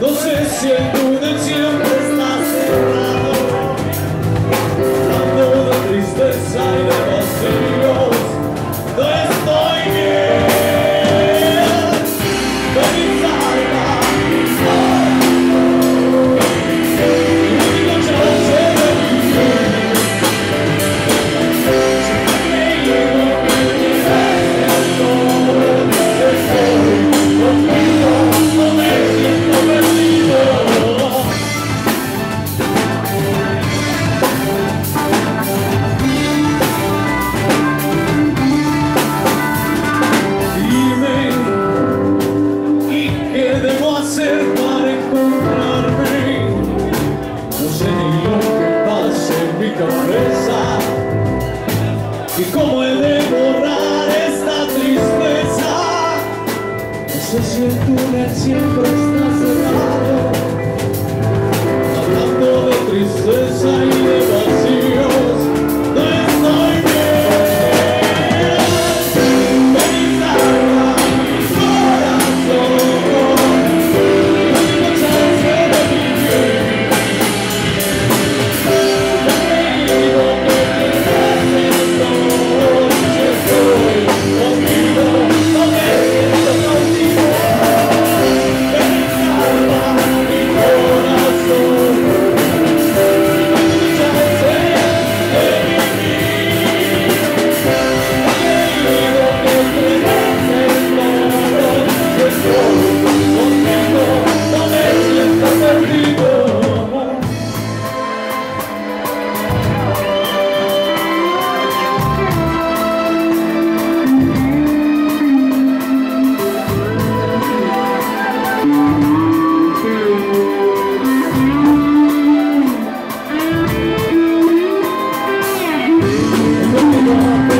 No sé si el y cómo he de borrar esta tristeza. No sé si el túnel siempre Yeah.